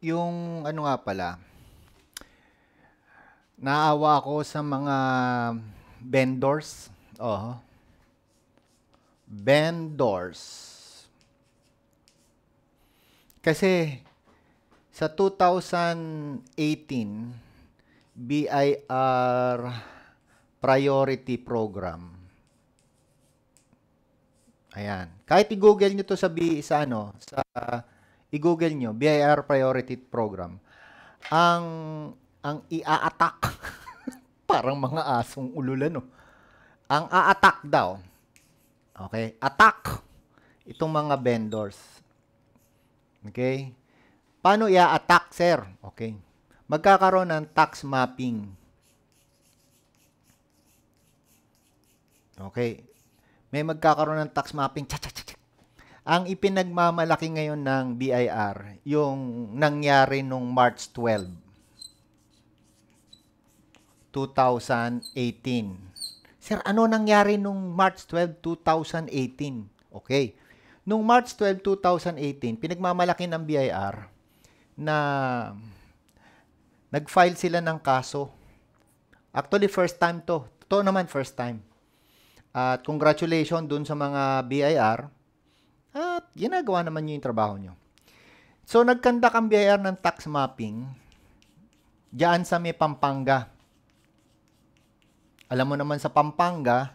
Yung ano nga pala, naawa ako sa mga vendors. Oh. Vendors. Kasi sa 2018, BIR Priority Program. Ayan. Kahit i-google nyo to sa, B, sa ano, sa i-google nyo, BIR Priority Program. Ang ang i-attack parang mga asong ululan no. Ang a-attack daw. Okay? Attack itong mga vendors. Okay? Paano i-attack, sir? Okay. Magkakaroon ng tax mapping. Okay. May magkakaroon ng tax mapping. Ang ipinagmamalaki ngayon ng BIR, yung nangyari nung March 12, 2018. Sir, ano nangyari nung March 12, 2018? Okay. Nung March 12, 2018, pinagmamalaki ng BIR na nag-file sila ng kaso. Actually, first time to. Totoo naman, first time. At congratulations dun sa mga BIR. At ginagawa naman nyo yung trabaho nyo. So, nagkandak ang BIR ng tax mapping diyan sa may Pampanga. Alam mo naman sa Pampanga,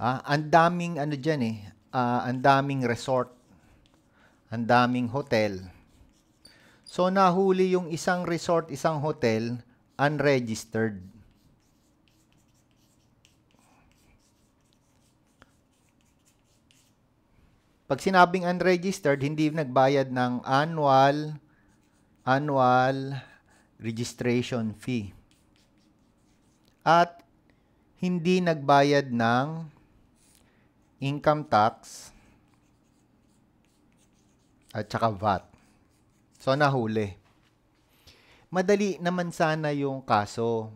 ha, ang daming ano diyan eh, uh, ang daming resort, ang daming hotel. So nahuli yung isang resort, isang hotel unregistered. Pag sinabing unregistered, hindi nagbayad ng annual annual registration fee. At hindi nagbayad ng income tax at saka VAT. So, nahuli. Madali naman sana yung kaso.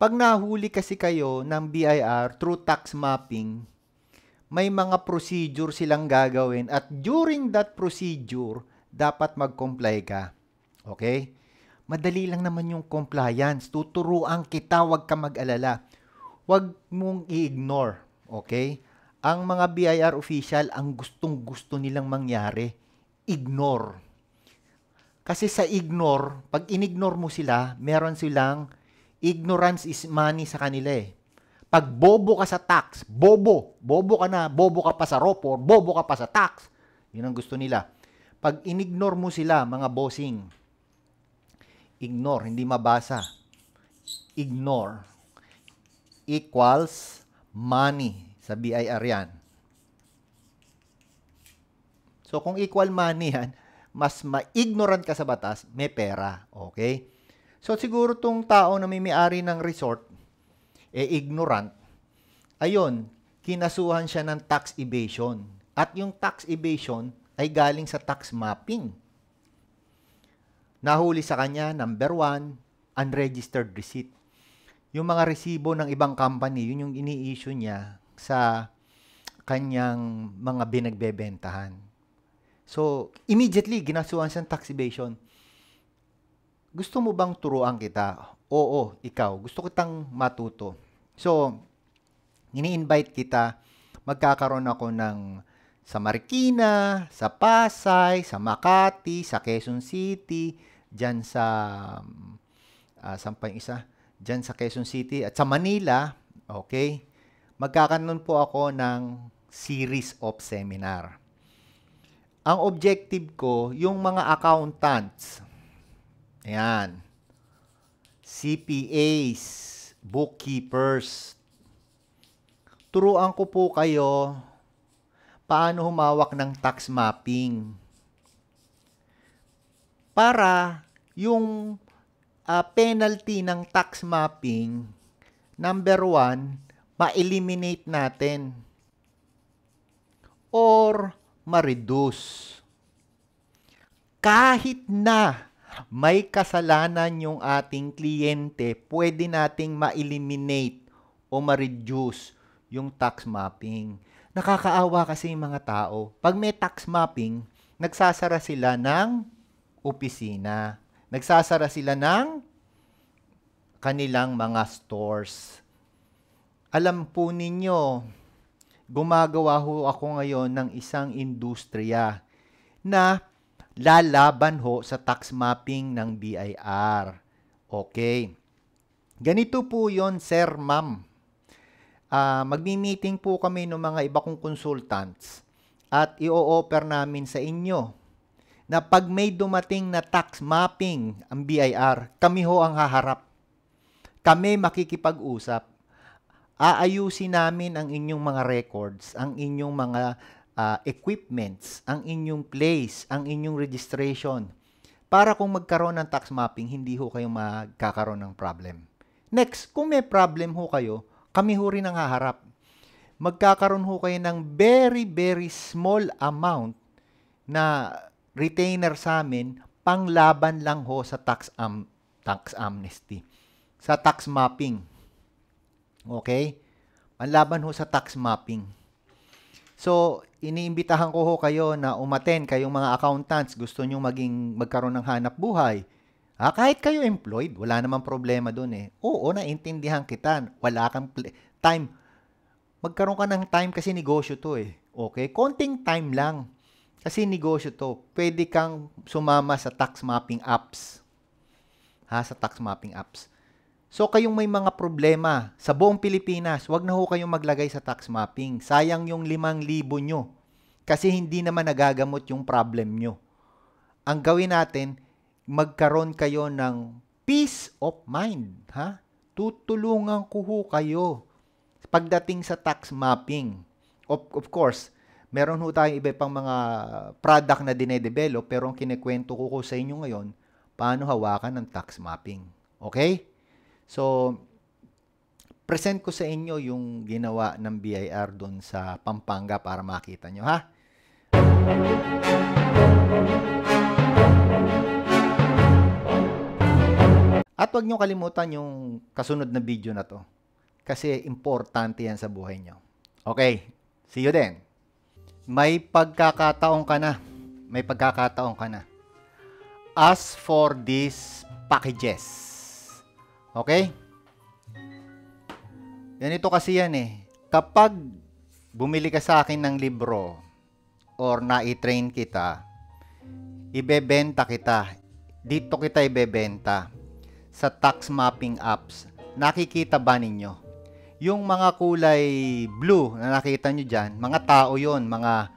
Pag nahuli kasi kayo ng BIR through tax mapping, may mga procedure silang gagawin at during that procedure, dapat mag-comply ka. Okay? Madali lang naman yung compliance. Tuturuan kita, wag ka mag-alala wag mong i-ignore. Okay? Ang mga BIR official, ang gustong-gusto nilang mangyari, ignore. Kasi sa ignore, pag inignore mo sila, meron silang ignorance is money sa kanila eh. Pag bobo ka sa tax, bobo, bobo ka na, bobo ka pa sa ROPOR, bobo ka pa sa tax. Yun ang gusto nila. Pag inignore mo sila, mga bossing, ignore, hindi mabasa. Ignore equals money sa BIR yan. So, kung equal money yan, mas ma-ignorant ka sa batas, may pera. Okay? So, siguro tong tao na may may-ari ng resort, eh ignorant, ayun, kinasuhan siya ng tax evasion. At yung tax evasion ay galing sa tax mapping. Nahuli sa kanya, number one, unregistered receipt yung mga resibo ng ibang company, yun yung ini-issue niya sa kanyang mga binagbebentahan. So, immediately, ginasuhan siyang tax evasion. Gusto mo bang turuan kita? Oo, ikaw. Gusto kitang matuto. So, ini-invite kita. Magkakaroon ako ng sa Marikina, sa Pasay, sa Makati, sa Quezon City, dyan sa, uh, saan pa yung isa? dyan sa Quezon City at sa Manila, okay, magkakaroon po ako ng series of seminar. Ang objective ko, yung mga accountants, ayan, CPAs, bookkeepers, turuan ko po kayo paano humawak ng tax mapping para yung uh, penalty ng tax mapping, number one, ma-eliminate natin or ma-reduce. Kahit na may kasalanan yung ating kliyente, pwede nating ma-eliminate o ma-reduce yung tax mapping. Nakakaawa kasi yung mga tao. Pag may tax mapping, nagsasara sila ng opisina. Nagsasara sila ng kanilang mga stores. Alam po ninyo, gumagawa ho ako ngayon ng isang industriya na lalaban ho sa tax mapping ng BIR. Okay. Ganito po yon sir, ma'am. Uh, magmi-meeting po kami ng mga iba kong consultants at i-offer namin sa inyo na pag may dumating na tax mapping ang BIR, kami ho ang haharap. Kami makikipag-usap. Aayusin namin ang inyong mga records, ang inyong mga uh, equipments, ang inyong place, ang inyong registration. Para kung magkaroon ng tax mapping, hindi ho kayo magkakaroon ng problem. Next, kung may problem ho kayo, kami ho rin ang haharap. Magkakaroon ho kayo ng very, very small amount na retainer sa amin, panglaban lang ho sa tax, am, tax amnesty. Sa tax mapping. Okay? Panlaban ho sa tax mapping. So, iniimbitahan ko ho kayo na umaten kayong mga accountants, gusto nyo maging magkaroon ng hanap buhay. Ha, kahit kayo employed, wala namang problema doon eh. Oo, naintindihan kita. Wala kang time. Magkaroon ka ng time kasi negosyo to eh. Okay? Konting time lang. Kasi negosyo to. Pwede kang sumama sa tax mapping apps. Ha, sa tax mapping apps. So kayong may mga problema sa buong Pilipinas, wag na ho kayong maglagay sa tax mapping. Sayang yung 5,000 nyo kasi hindi naman nagagamot yung problem nyo. Ang gawin natin, magkaroon kayo ng peace of mind. Ha? Tutulungan ko ho kayo pagdating sa tax mapping. Of, of course, meron ho tayong iba pang mga product na dinedevelop pero ang kinikwento ko ko sa inyo ngayon, paano hawakan ng tax mapping. Okay? So, present ko sa inyo yung ginawa ng BIR doon sa Pampanga para makita nyo, ha? At huwag nyo kalimutan yung kasunod na video na to. Kasi importante yan sa buhay nyo. Okay, see you then. May pagkakataon ka na. May pagkakataon ka na. As for these packages, Okay? Ganito kasi yan eh. Kapag bumili ka sa akin ng libro or na-train kita, ibebenta kita. Dito kita ibebenta sa tax mapping apps. Nakikita ba ninyo? Yung mga kulay blue na nakita nyo dyan, mga tao yon mga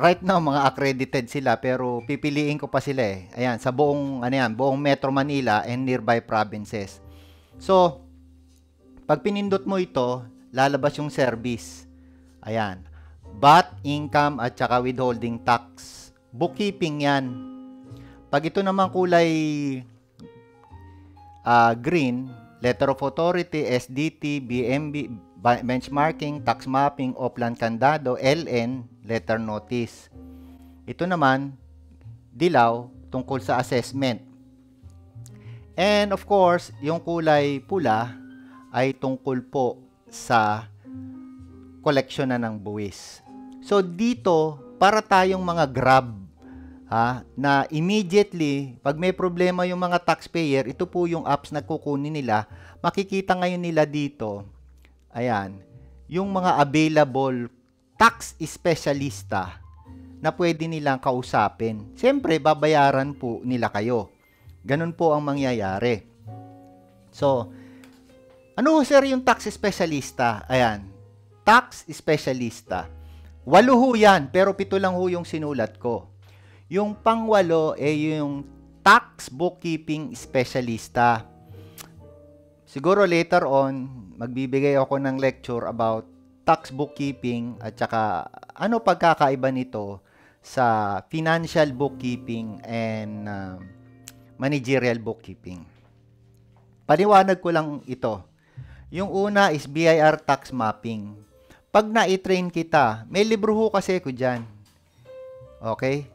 right now mga accredited sila pero pipiliin ko pa sila eh. Ayan, sa buong ano yan, buong Metro Manila and nearby provinces. So, pag pinindot mo ito, lalabas yung service. Ayan. VAT, income at saka withholding tax. Bookkeeping yan. Pag ito naman kulay uh, green, letter of authority, SDT, BMB, benchmarking, tax mapping, Oplan Candado, LN, letter notice. Ito naman, dilaw tungkol sa assessment. And of course, yung kulay pula ay tungkol po sa collection na ng buwis. So dito, para tayong mga grab ha, na immediately, pag may problema yung mga taxpayer, ito po yung apps na kukunin nila. Makikita ngayon nila dito, ayan, yung mga available tax specialista na pwede nilang kausapin. Siyempre, babayaran po nila kayo. Ganun po ang mangyayari. So, ano sir yung tax specialista? Ayan, tax specialista. Walo ho yan, pero pito lang ho yung sinulat ko. Yung pangwalo ay eh, yung tax bookkeeping specialista. Siguro later on, magbibigay ako ng lecture about tax bookkeeping at saka ano pagkakaiba nito sa financial bookkeeping and uh, managerial bookkeeping. Paliwanag ko lang ito. Yung una is BIR tax mapping. Pag na-train kita, may libro ho kasi ko dyan. Okay?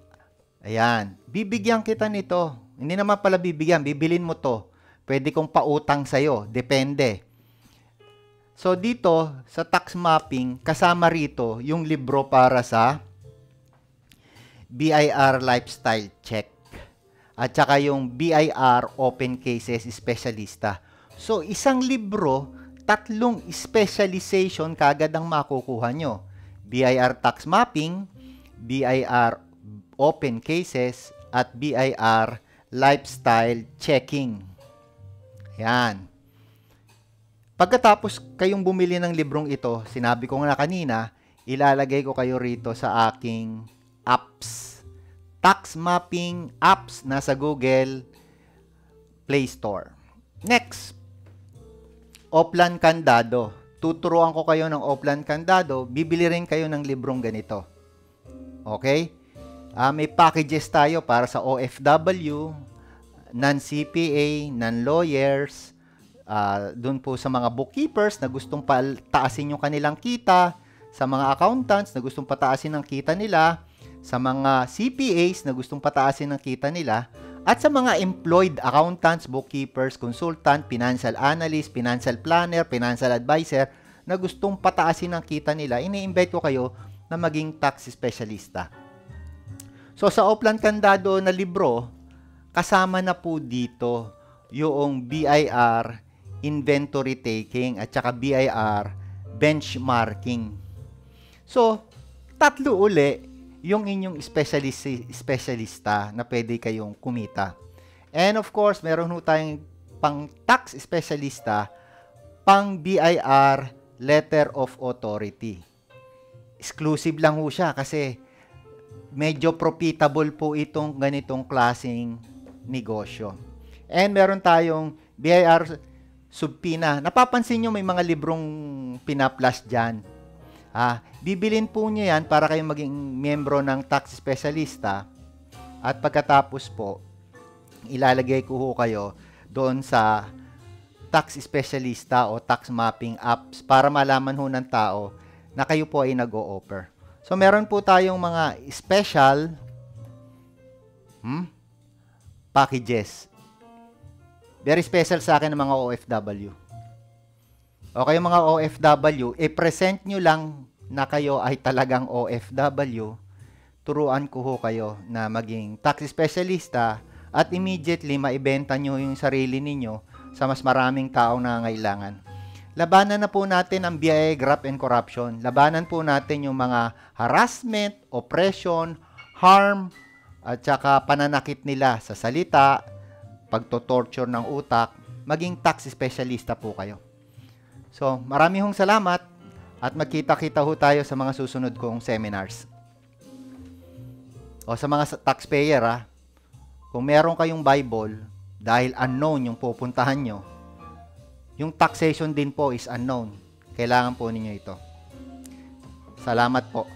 Ayan. Bibigyan kita nito. Hindi naman pala bibigyan. Bibilin mo to. Pwede kong pautang sa'yo. Depende So dito sa tax mapping, kasama rito yung libro para sa BIR lifestyle check at saka yung BIR open cases specialista. So isang libro, tatlong specialization kagad ang makukuha nyo. BIR tax mapping, BIR open cases, at BIR lifestyle checking. Yan. Pagkatapos kayong bumili ng librong ito, sinabi ko nga kanina, ilalagay ko kayo rito sa aking apps. Tax mapping apps nasa Google Play Store. Next, Oplan Candado. Tuturuan ko kayo ng Oplan Candado. Bibili rin kayo ng librong ganito. Okay? Uh, may packages tayo para sa OFW, non-CPA, non-lawyers, uh, dun po sa mga bookkeepers na gustong pataasin yung kanilang kita, sa mga accountants na gustong pataasin ang kita nila, sa mga CPAs na gustong pataasin ang kita nila, at sa mga employed accountants, bookkeepers, consultant, financial analyst, financial planner, financial advisor na gustong pataasin ang kita nila, ini-invite ko kayo na maging tax specialista. So sa Oplan Kandado na libro, kasama na po dito yung BIR inventory taking at saka BIR benchmarking. So, tatlo uli yung inyong specialist, specialista na pwede kayong kumita. And of course, meron ho tayong pang tax specialista, pang BIR letter of authority. Exclusive lang ho siya kasi medyo profitable po itong ganitong klasing negosyo. And meron tayong BIR subpina. Napapansin nyo may mga librong pinaplas dyan. Ah, bibilin po nyo yan para kayo maging miyembro ng tax specialista at pagkatapos po, ilalagay ko ho kayo doon sa tax specialista o tax mapping apps para malaman ho ng tao na kayo po ay nag-o-offer. So, meron po tayong mga special hmm, packages Very special sa akin ng mga OFW. Okay, mga OFW, i-present nyo lang na kayo ay talagang OFW. Turuan ko ho kayo na maging tax specialista at immediately maibenta nyo yung sarili ninyo sa mas maraming taong nangangailangan. Labanan na po natin ang BIA graft and corruption. Labanan po natin yung mga harassment, oppression, harm, at saka pananakit nila sa salita, pagto-torture ng utak, maging tax specialista po kayo. So, marami hong salamat at magkita-kita ho tayo sa mga susunod kong seminars. O sa mga taxpayer ha, kung meron kayong Bible, dahil unknown yung pupuntahan nyo, yung taxation din po is unknown. Kailangan po ninyo ito. Salamat po.